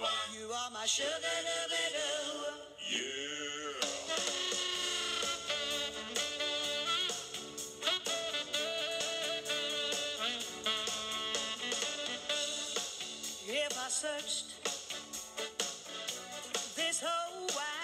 twine. You are my sugar doo-doo. Yeah. searched this whole wide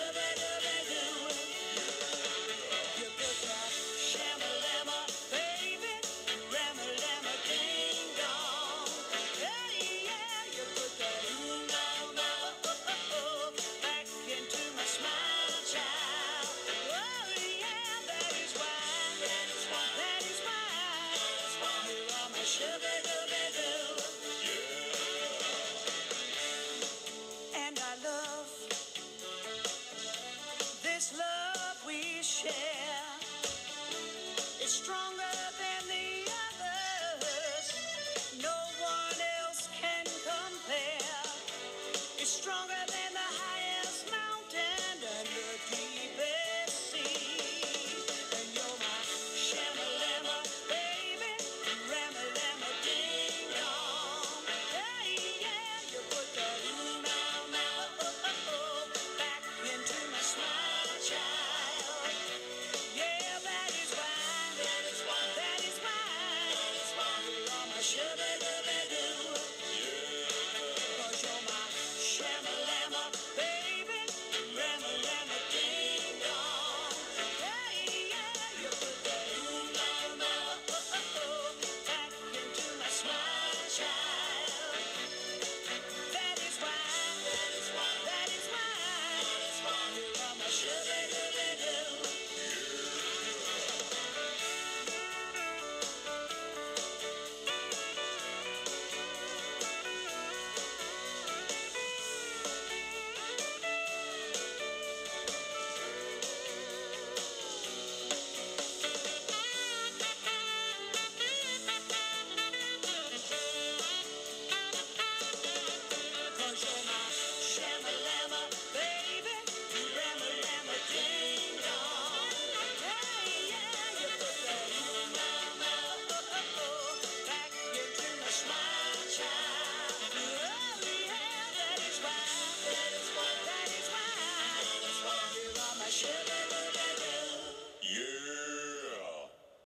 Brother. this love we share is stronger.